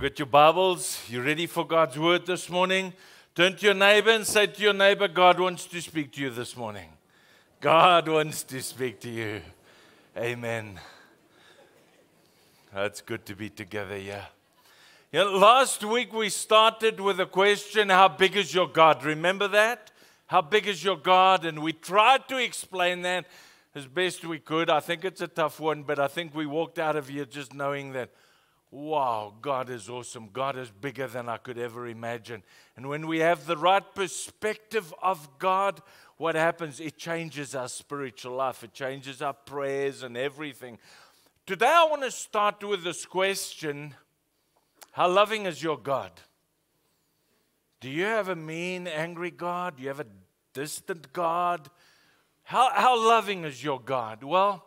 Got your Bibles? You ready for God's word this morning? Turn to your neighbor and say to your neighbor, God wants to speak to you this morning. God wants to speak to you. Amen. It's good to be together, yeah. You know, last week we started with a question How big is your God? Remember that? How big is your God? And we tried to explain that as best we could. I think it's a tough one, but I think we walked out of here just knowing that wow, God is awesome. God is bigger than I could ever imagine. And when we have the right perspective of God, what happens? It changes our spiritual life, it changes our prayers and everything. Today, I want to start with this question How loving is your God? Do you have a mean, angry God? Do you have a distant God? How, how loving is your God? Well,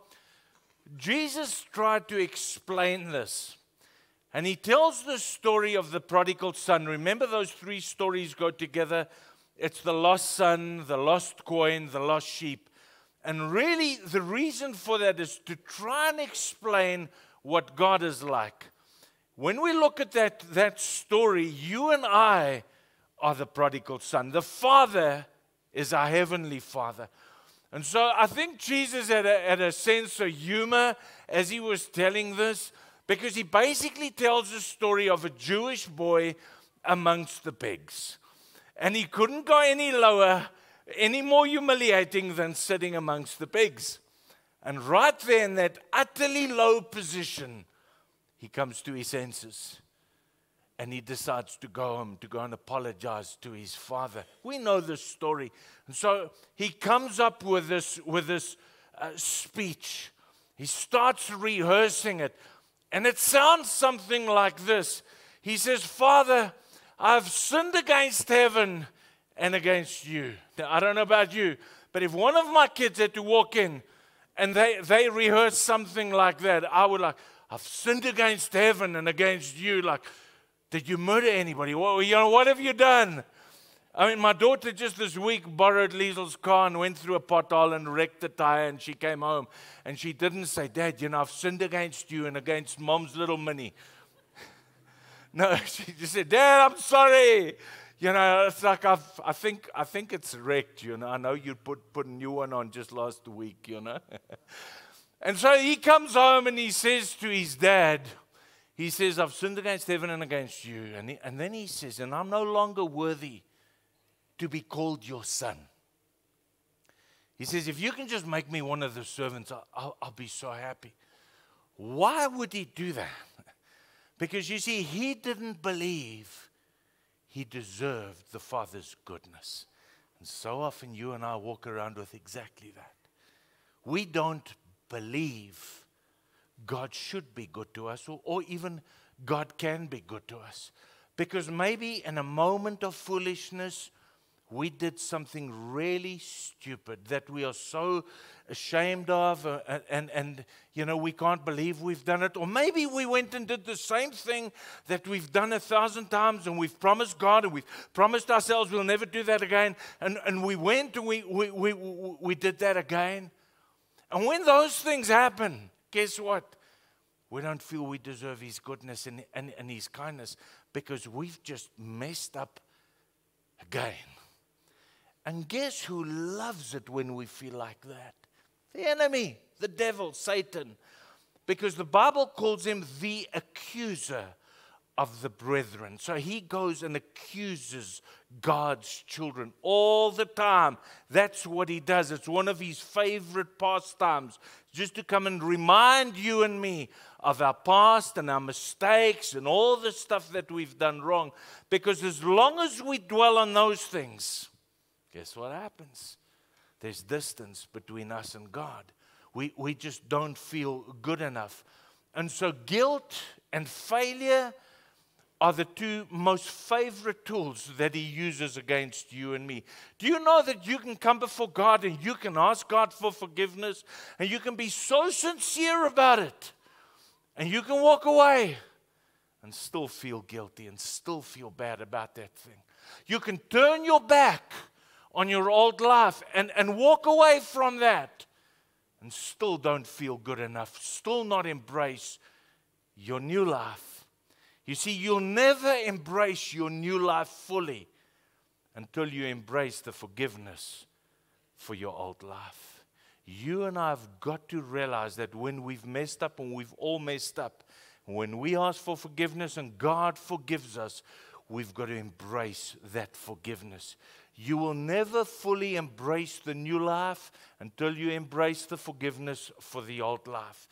Jesus tried to explain this. And he tells the story of the prodigal son. Remember, those three stories go together it's the lost son, the lost coin, the lost sheep. And really, the reason for that is to try and explain what God is like. When we look at that, that story, you and I are the prodigal son. The Father is our heavenly Father. And so I think Jesus had a, had a sense of humor as he was telling this because he basically tells the story of a Jewish boy amongst the pigs. And he couldn't go any lower, any more humiliating than sitting amongst the pigs. And right there in that utterly low position, he comes to his senses and he decides to go home to go and apologize to his father. We know this story. And so he comes up with this, with this uh, speech. He starts rehearsing it. And it sounds something like this He says, Father, I've sinned against heaven and against you. Now, I don't know about you, but if one of my kids had to walk in and they, they rehearse something like that, I would like, I've sinned against heaven and against you. Like, did you murder anybody? What, you know, what have you done? I mean, my daughter just this week borrowed Liesel's car and went through a pothole and wrecked the tire, and she came home. And she didn't say, Dad, you know, I've sinned against you and against mom's little Mini. no, she just said, Dad, I'm sorry. You know, it's like I've, I think I think it's wrecked. You know, I know you put put a new one on just last week. You know, and so he comes home and he says to his dad, he says, "I've sinned against heaven and against you," and he, and then he says, "And I'm no longer worthy." To be called your son. He says, If you can just make me one of the servants, I'll, I'll, be so happy. Why would he do that? Because you see, he didn't believe he deserved the Father's goodness. And so often you and I walk around with exactly that. We don't believe God should be good to us, or, or even God can be good to us. Because maybe in a moment of foolishness, we did something really stupid that we are so ashamed of uh, and, and you know we can't believe we've done it. Or maybe we went and did the same thing that we've done a thousand times and we've promised god and we've promised ourselves we'll never do that again. And, and we went and we, we, we, we did that again. And when those things happen guess what? We don't feel we deserve his goodness and, and, and his kindness because we've just messed up again and guess who loves it when we feel like that? The enemy, the devil, Satan. Because the Bible calls him the accuser of the brethren. So he goes and accuses God's children all the time. That's what he does. It's one of his favorite pastimes, just to come and remind you and me of our past and our mistakes and all the stuff that we've done wrong. Because as long as we dwell on those things, guess what happens? There's distance between us and God. We, we just don't feel good enough. And so, guilt and failure are the two most favorite tools that He uses against you and me. Do you know that you can come before God and you can ask God for forgiveness and you can be so sincere about it and you can walk away and still feel guilty and still feel bad about that thing? You can turn your back on your old life and, and walk away from that and still don't feel good enough, still not embrace your new life. You see, you'll never embrace your new life fully until you embrace the forgiveness for your old life. You and I have got to realize that when we've messed up, and we've all messed up, when we ask for forgiveness and God forgives us, we've got to embrace that forgiveness. You will never fully embrace the new life until you embrace the forgiveness for the old life.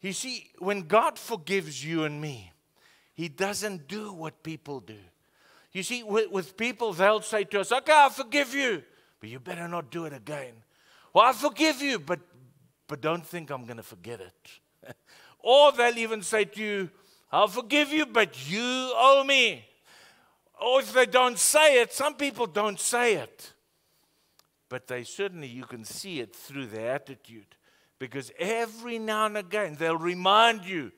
You see, when God forgives you and me, He doesn't do what people do. You see, with, with people, they'll say to us, Okay, I forgive you, but you better not do it again. Well, I forgive you, but, but don't think I'm going to forget it. or they'll even say to you, I'll forgive you, but you owe me. Or if they don't say it, some people don't say it. But they certainly, you can see it through their attitude. Because every now and again, they'll remind you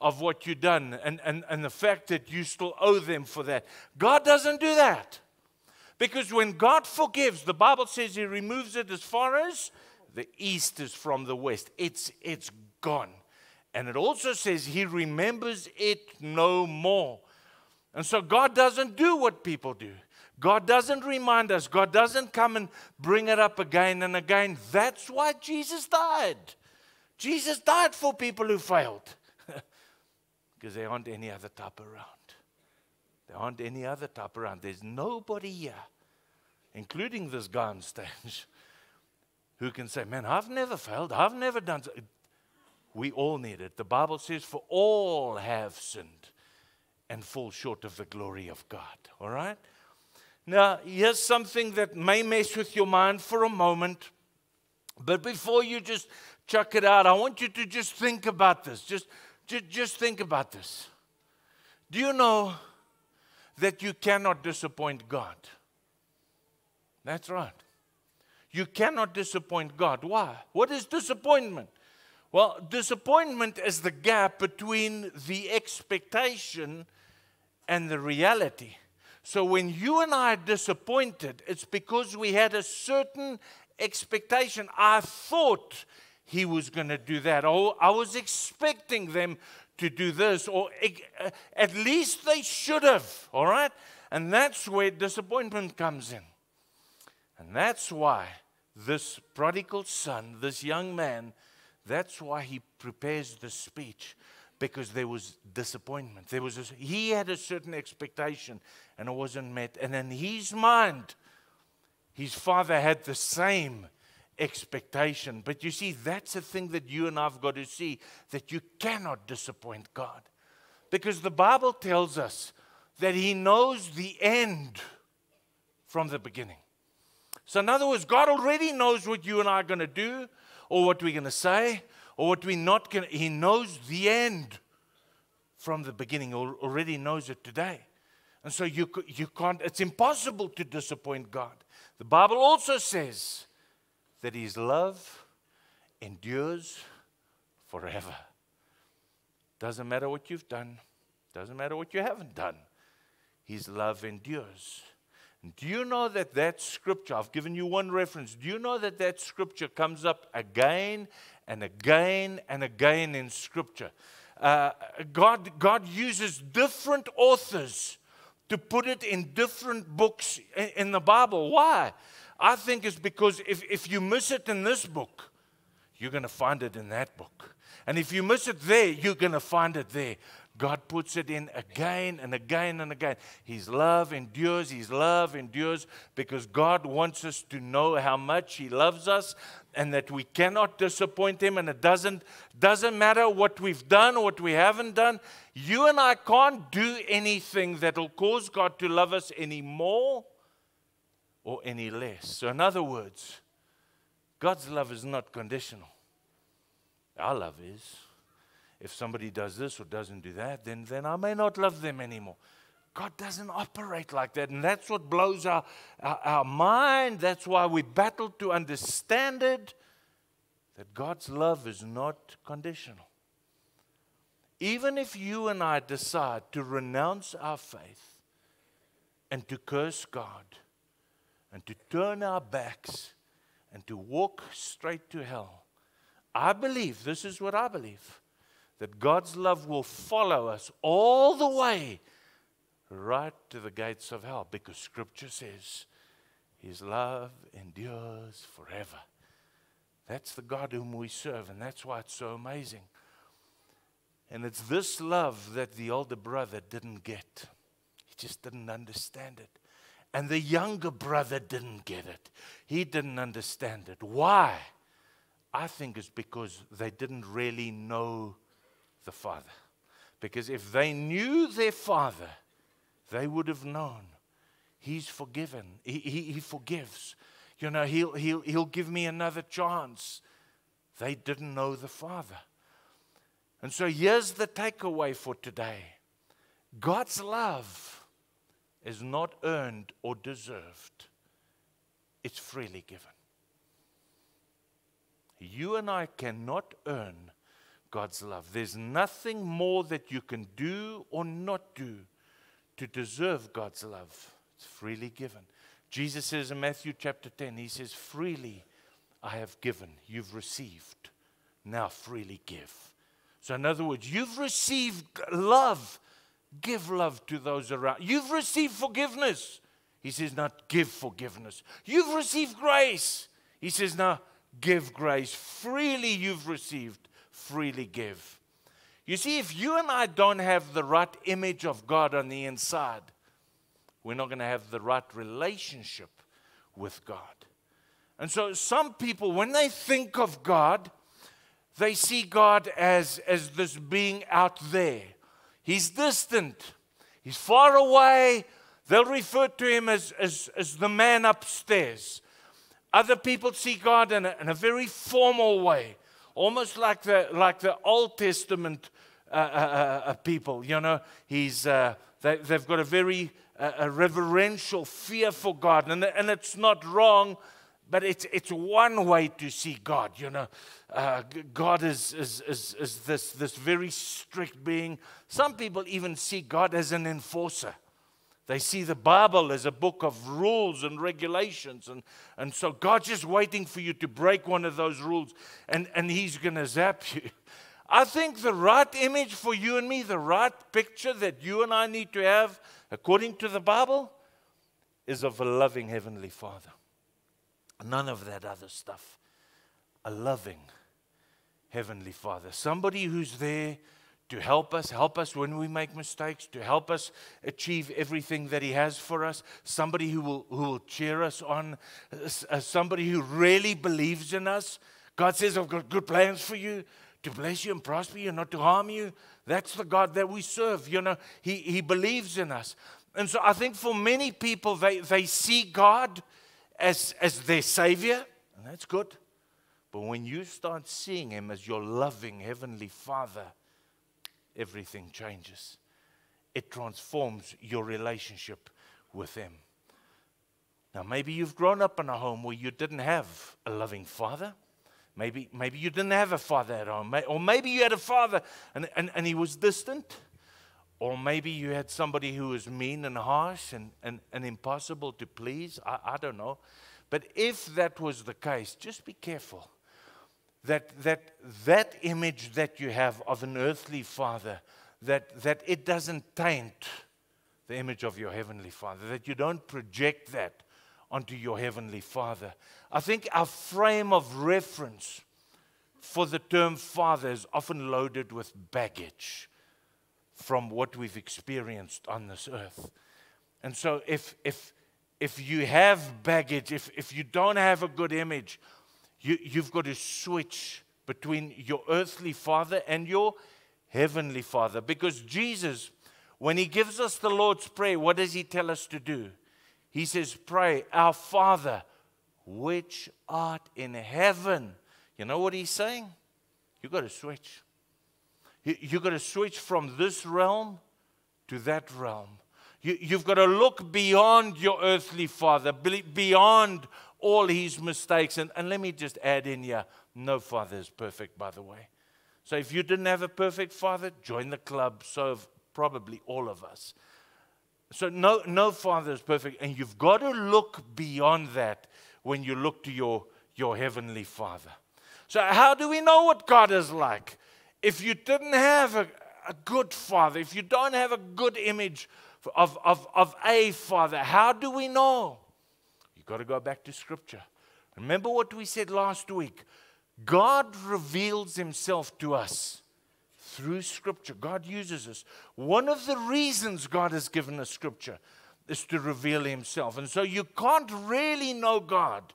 of what you've done and, and, and the fact that you still owe them for that. God doesn't do that. Because when God forgives, the Bible says He removes it as far as the east is from the west. It's, it's gone. And it also says He remembers it no more. And so God doesn't do what people do. God doesn't remind us. God doesn't come and bring it up again and again. That's why Jesus died. Jesus died for people who failed. because there aren't any other type around. There aren't any other type around. There's nobody here, including this guy on stage, who can say, Man, I've never failed. I've never done so. We all need it. The Bible says, For all have sinned and fall short of the glory of God. All right? Now, here's something that may mess with your mind for a moment. But before you just chuck it out, I want you to just think about this. Just, just, just think about this. Do you know that you cannot disappoint God? That's right. You cannot disappoint God. Why? What is disappointment? Well, disappointment is the gap between the expectation and the reality. So when you and I are disappointed, it's because we had a certain expectation. I thought he was going to do that. Oh, I was expecting them to do this, or uh, at least they should have, all right? And that's where disappointment comes in. And that's why this prodigal son, this young man, that's why he prepares the speech because there was disappointment. There was a, he had a certain expectation and it wasn't met. And in his mind, his father had the same expectation. But you see, that's a thing that you and I've got to see that you cannot disappoint God. Because the Bible tells us that he knows the end from the beginning. So, in other words, God already knows what you and I are going to do or what we're going to say or what we're not to, he knows the end from the beginning, already knows it today. And so you, you can't, it's impossible to disappoint God. The Bible also says that his love endures forever. Doesn't matter what you've done, doesn't matter what you haven't done. His love endures. Do you know that that scripture, I've given you one reference, do you know that that scripture comes up again and again and again in Scripture. Uh, God, God uses different authors to put it in different books in, the Bible. Why? I think it's because if, if you miss it in this book, you're going to find it in that book. And if you miss it there, you're going to find it there. God puts it in again and again and again. His love endures, His love endures because God wants us to know how much He loves us and that we cannot disappoint Him. And it doesn't, doesn't matter what we've done or what we haven't done. You and I can't do anything that will cause God to love us any more or any less. So, in other words, God's love is not conditional. Our love is if somebody does this or doesn't do that, then, then I may not love them anymore. God doesn't operate like that. And that's what blows our, our, our, mind. That's why we battle to understand it that God's love is not conditional. Even if you and I decide to renounce our faith and to curse God and to turn our backs and to walk straight to hell, I believe, this is what I believe that God's love will follow us all the way right to the gates of hell because scripture says his love endures forever. That's the God whom we serve, and that's why it's so amazing. And it's this love that the older brother didn't get. He just didn't understand it. And the younger brother didn't get it. He didn't understand it. Why? I think it's because they didn't really know the Father. Because if they knew their Father, they would have known He's forgiven. He, he, he forgives. You know, he'll, he'll, he'll give me another chance. They didn't know the Father. And so here's the takeaway for today God's love is not earned or deserved, it's freely given. You and I cannot earn God's love. There's nothing more that you can do or not do to deserve God's love. It's freely given. Jesus says in Matthew chapter 10, He says, Freely I have given, you've received. Now freely give. So, in other words, you've received love. Give love to those around. You've received forgiveness. He says, Not give forgiveness. You've received grace. He says, Now give grace. Freely you've received, freely give. You see, if you and I don't have the right image of God on the inside, we're not going to have the right relationship with God. And so, some people, when they think of God, they see God as, as this being out there. He's distant, he's far away. They'll refer to him as, as, as the man upstairs. Other people see God in a, in a very formal way, almost like the, like the Old Testament uh, uh, uh, uh people. You know, he's, uh, they, have got a very a reverential fear for God. And, and it's not wrong, but it's, it's one way to see God. You know, uh, God is, is, is, is this, this very strict being. Some people even see God as an enforcer. They see the Bible as a book of rules and regulations. And, and so God's just waiting for you to break one of those rules and, and He's going to zap you. I think the right image for you and me, the right picture that you and I need to have, according to the Bible, is of a loving Heavenly Father. None of that other stuff. A loving Heavenly Father. Somebody who's there to help us, help us when we make mistakes, to help us achieve everything that He has for us. Somebody who will, who will cheer us on, uh, somebody who really believes in us. God says, I've got good plans for you to bless you and prosper you, not to harm you. That's the God that we serve. You know, He, he believes in us. And so I think for many people, they, they see God as, as their Savior, and that's good. But when you start seeing Him as your loving Heavenly Father, everything changes. It transforms your relationship with Him. Now, maybe you've grown up in a home where you didn't have a loving Father. Maybe, maybe you didn't have a father at home. Or maybe you had a father and, and, and he was distant. Or maybe you had somebody who was mean and harsh and, and, and impossible to please. I, I don't know. But if that was the case, just be careful that that, that image that you have of an earthly father, that, that it doesn't taint the image of your heavenly father, that you don't project that onto your heavenly father. I think our frame of reference for the term father is often loaded with baggage from what we've experienced on this earth. And so, if, if, if you have baggage, if, if you don't have a good image, you, you've got to switch between your earthly father and your heavenly father. Because Jesus, when he gives us the Lord's Prayer, what does he tell us to do? He says, Pray, our Father, which art in heaven. You know what he's saying? You've got to switch. You've got to switch from this realm to that realm. You, have got to look beyond your earthly father, beyond all his mistakes. And, and let me just add in here no father is perfect, by the way. So if you didn't have a perfect father, join the club. So have probably all of us. So no, no father is perfect. And you've got to look beyond that when you look to your, your heavenly father. So, how do we know what God is like? if you didn't have a, a good father, if you don't have a good image of, of, of a father, how do we know? You've got to go back to Scripture. Remember what we said last week God reveals himself to us through Scripture. God uses us. One of the reasons God has given us Scripture is to reveal himself. And so you can't really know God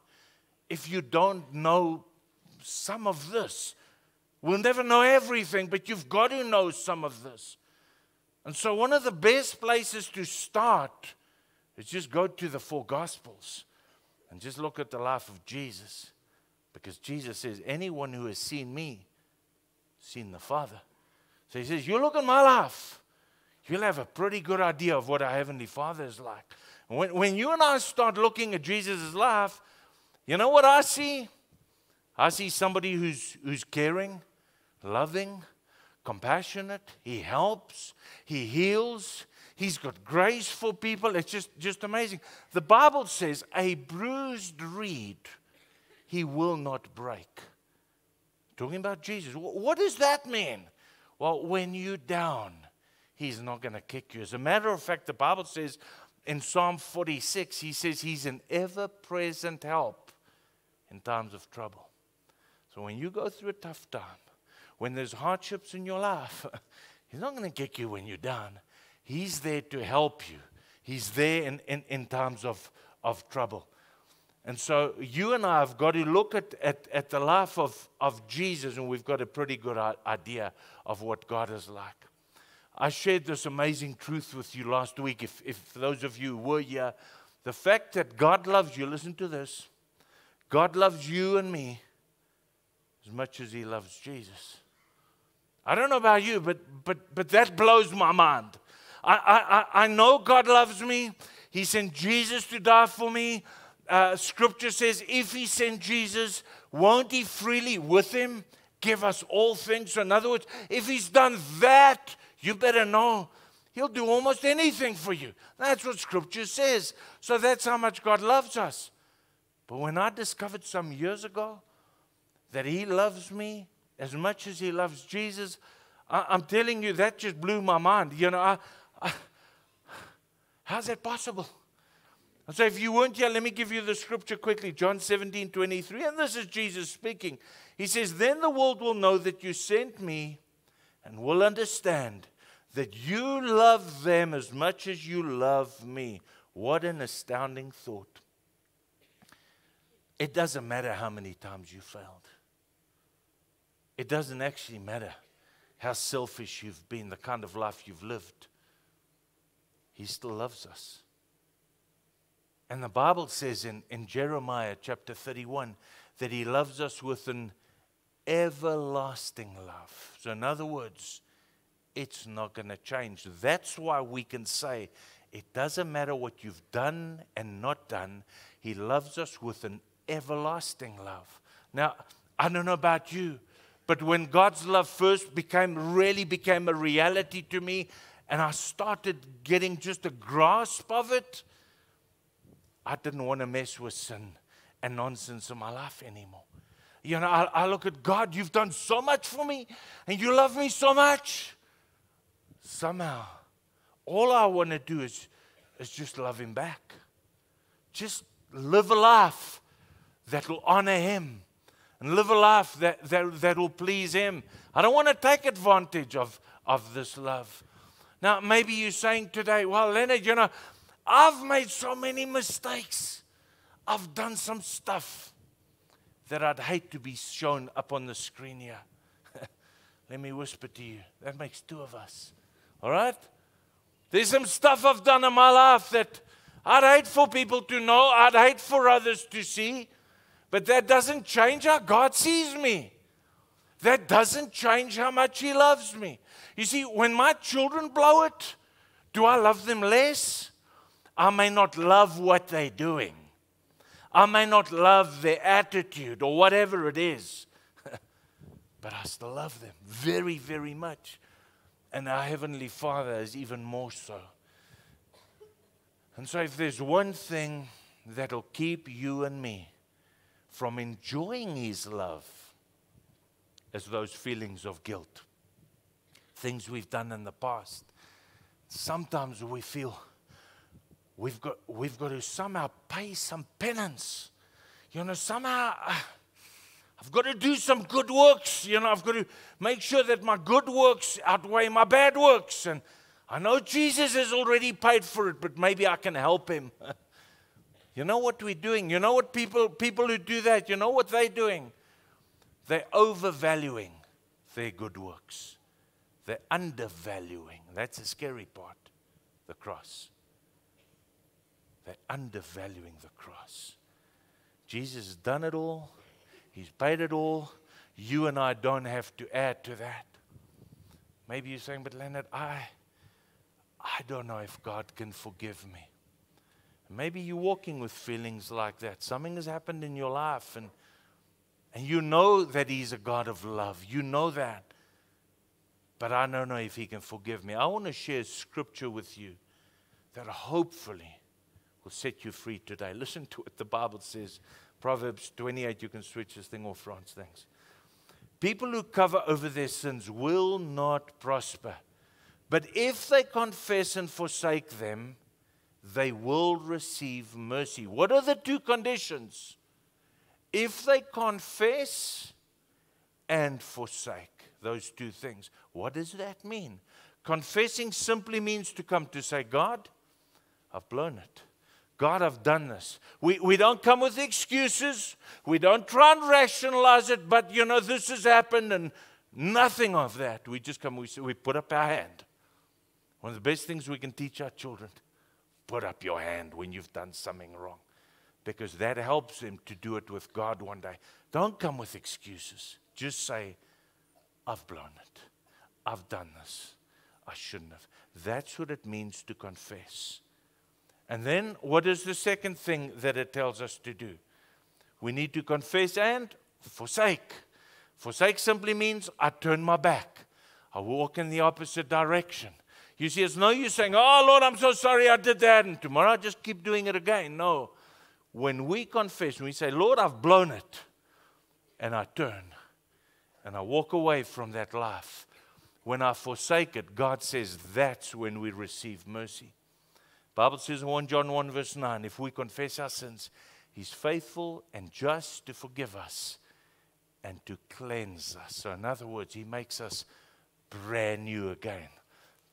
if you don't know some of this. We'll never know everything, but you've got to know some of this. And so, one of the best places to start is just go to the four Gospels and just look at the life of Jesus. Because Jesus says, Anyone who has seen me, seen the Father. So he says, You look at my life, you'll have a pretty good idea of what our Heavenly Father is like. When, when you and I start looking at Jesus' life, you know what I see? I see somebody who's, who's caring, loving, compassionate. He helps, he heals, he's got grace for people. It's just, just amazing. The Bible says, a bruised reed he will not break. Talking about Jesus. What does that mean? Well, when you're down, he's not going to kick you. As a matter of fact, the Bible says in Psalm 46, he says he's an ever present help in times of trouble. So when you go through a tough time, when there's hardships in your life, He's not going to kick you when you're down. He's there to help you, He's there in, in, in times of, of trouble. And so you and I have got to look at, at, at the life of, of Jesus, and we've got a pretty good idea of what God is like. I shared this amazing truth with you last week. If, if those of you were here, the fact that God loves you, listen to this God loves you and me as much as He loves Jesus. I don't know about you, but, but, but that blows my mind. I, I, I know God loves me. He sent Jesus to die for me. Uh, scripture says, if He sent Jesus, won't He freely with Him give us all things? So, in other words, if He's done that, you better know He'll do almost anything for you. That's what Scripture says. So, that's how much God loves us. But when I discovered some years ago that He loves me as much as he loves Jesus, I, am telling you, that just blew my mind. You know, I, I, how's that possible? And so if you weren't here, let me give you the scripture quickly John 17 23. And this is Jesus speaking. He says, Then the world will know that you sent me and will understand that you love them as much as you love me. What an astounding thought. It doesn't matter how many times you failed. It doesn't actually matter how selfish you've been, the kind of life you've lived. He still loves us. And the Bible says in, in Jeremiah chapter 31 that He loves us with an everlasting love. So, in other words, it's not going to change. That's why we can say it doesn't matter what you've done and not done, He loves us with an everlasting love. Now, I don't know about you, but when God's love first became really became a reality to me, and I started getting just a grasp of it, I didn't want to mess with sin and nonsense in my life anymore. You know, I, I look at God, you've done so much for me, and you love me so much. Somehow, all I want to do is, is just love Him back. Just live a life that will honor Him and live a life that, that, that will please Him. I don't want to take advantage of, of this love. Now, maybe you're saying today, well, Leonard, you know, I've made so many mistakes. I've done some stuff that I'd hate to be shown up on the screen here. Let me whisper to you. That makes two of us. All right? There's some stuff I've done in my life that I'd hate for people to know, I'd hate for others to see. But that doesn't change how God sees me. That doesn't change how much He loves me. You see, when my children blow it, do I love them less? I may not love what they're doing. I may not love their attitude or whatever it is. but I still love them very, very much. And our Heavenly Father is even more so. And so, if there's one thing that'll keep you and me from enjoying His love as those feelings of guilt. things we've done in the past. Sometimes we feel we've got, we've got to somehow pay some penance. You know, somehow I've got to do some good works. You know, I've got to make sure that my good works outweigh my bad works. And I know Jesus has already paid for it, but maybe I can help him. you know what we're doing? You know what people, people who do that, you know what they're doing? They're overvaluing their good works. They're undervaluing. That's the scary part the cross. They're undervaluing the cross. Jesus has done it all, He's paid it all. You and I don't have to add to that. Maybe you're saying, but Leonard, I, I don't know if God can forgive me. Maybe you're walking with feelings like that. Something has happened in your life, and, and you know that He's a God of love. You know that. But I don't know if He can forgive me. I want to share scripture with you that hopefully will set you free today. Listen to what the Bible says. Proverbs 28, you can switch this thing off, France. Thanks. People who cover over their sins will not prosper. But if they confess and forsake them, they will receive mercy. What are the two conditions? If they confess and forsake those two things, what does that mean? Confessing simply means to come to say, God, I've blown it. God, I've done this. We, we don't come with excuses. We don't try and rationalize it, but you know, this has happened and nothing of that. We just come, we, we put up our hand. One of the best things we can teach our children put up your hand when you've done something wrong because that helps them to do it with God one day. Don't come with excuses. Just say, I've blown it. I've done this. I shouldn't have. That's what it means to confess. And then, what is the second thing that it tells us to do? We need to confess and forsake. Forsake simply means I turn my back, I walk in the opposite direction. You see, it's no use saying, Oh, Lord, I'm so sorry I did that, and tomorrow I just keep doing it again. No. When we confess, we say, Lord, I've blown it, and I turn and I walk away from that life, when I forsake it, God says that's when we receive mercy. Bible says in 1 John 1 verse 9, if we confess our sins, he's faithful and just to forgive us and to cleanse us. So in other words, he makes us brand new again.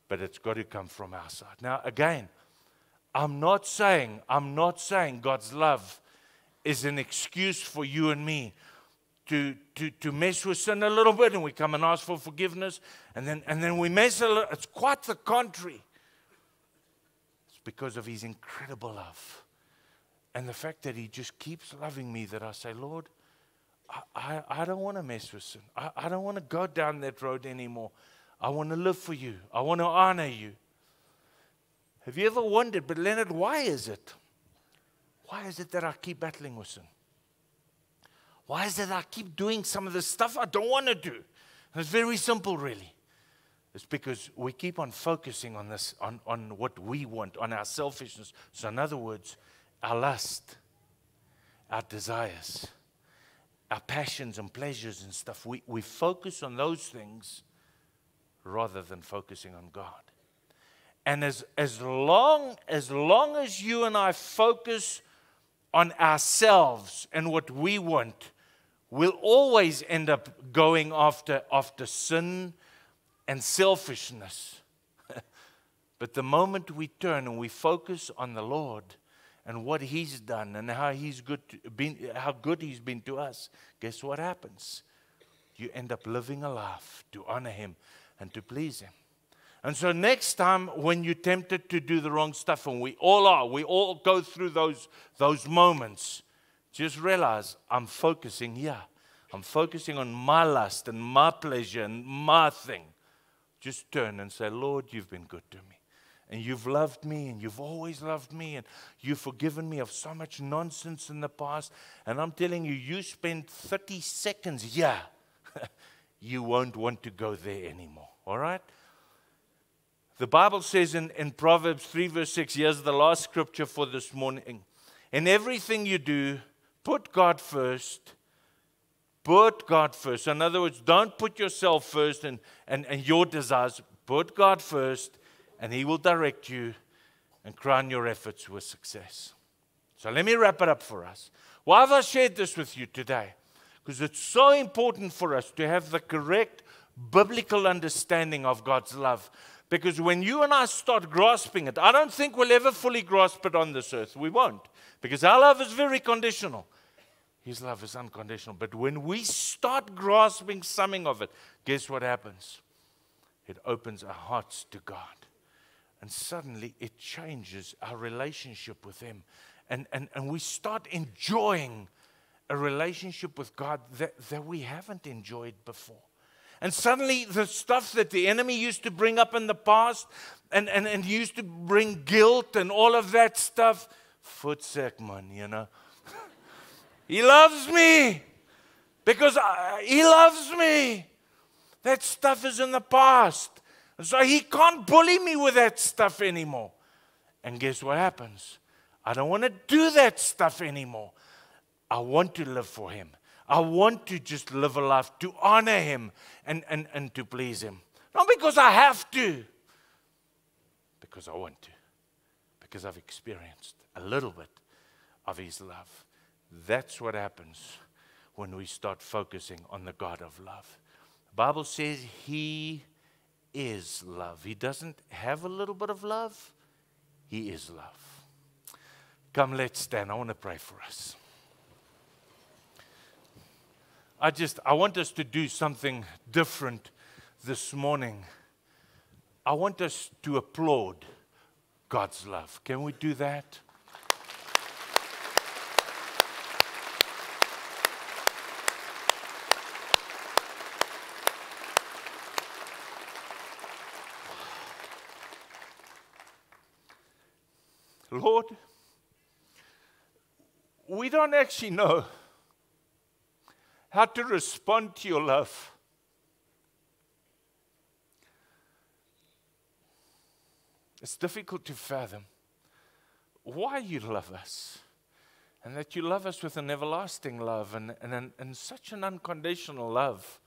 But it's got to come from our side. Now again, I'm not saying, I'm not saying God's love is an excuse for you and me to, to, to mess with sin a little bit and we come and ask for forgiveness and then, and then we mess a little. It's quite the contrary because of his incredible love. And the fact that he just keeps loving me, that I say, Lord, I, I, I don't want to mess with sin. I, I don't want to go down that road anymore. I want to live for you. I want to honor you. Have you ever wondered, but Leonard, why is it? Why is it that I keep battling with sin? Why is it I keep doing some of the stuff I don't want to do? And it's very simple, really. It's because we keep on focusing on this, on, on what we want, on our selfishness. So, in other words, our lust, our desires, our passions and pleasures and stuff, we, we focus on those things rather than focusing on God. And as, as, long, as long as you and I focus on ourselves and what we want, we'll always end up going after, after sin and selfishness. but the moment we turn and we focus on the Lord and what He's done and how He's good to, been, how good He's been to us, guess what happens? You end up living a life to honor Him and to please Him. And so, next time when you're tempted to do the wrong stuff, and we all are, we all go through those, those moments, just realize I'm focusing here. I'm focusing on my lust and my pleasure and my thing just turn and say, Lord, you've been good to me. And you've loved me, and you've always loved me, and you've forgiven me of so much nonsense in the past. And I'm telling you, you spend 30 seconds, yeah, you won't want to go there anymore. All right? The Bible says in, in Proverbs 3, verse 6, here's the last scripture for this morning. In everything you do, put God first, Put God first. In other words, don't put yourself first and, and, and your desires. Put God first, and He will direct you and crown your efforts with success. So let me wrap it up for us. Why have I shared this with you today? Because it's so important for us to have the correct biblical understanding of God's love. Because when you and I start grasping it, I don't think we'll ever fully grasp it on this earth. We won't. Because our love is very conditional. His love is unconditional. But when we start grasping something of it, guess what happens? It opens our hearts to God. And suddenly it changes our relationship with Him. And, and, and we start enjoying a relationship with God that, that we haven't enjoyed before. And suddenly, the stuff that the enemy used to bring up in the past and, and, and used to bring guilt and all of that stuff, man, you know. He loves me because I, he loves me. That stuff is in the past. So he can't bully me with that stuff anymore. And guess what happens? I don't want to do that stuff anymore. I want to live for Him. I want to just live a life to honor Him and, and, and to please Him. Not because I have to, because I want to, because I've experienced a little bit of His love. That's what happens when we start focusing on the God of love. The Bible says He is love. He doesn't have a little bit of love, He is love. Come, let's stand. I want to pray for us. I just, I want us to do something different this morning. I want us to applaud God's love. Can we do that? Lord, we don't actually know how to respond to your love. It's difficult to fathom why you love us and that you love us with an everlasting love and, and, and such an unconditional love.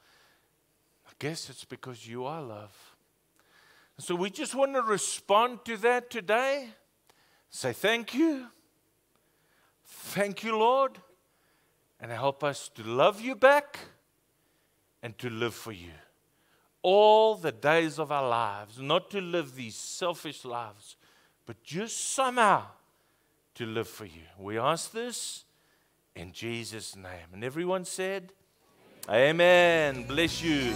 I guess it's because you are love. So we just want to respond to that today. Say thank you. Thank you, Lord. And help us to love you back and to live for you all the days of our lives, not to live these selfish lives, but just somehow to live for you. We ask this in Jesus' name. And everyone said, Amen. Bless you.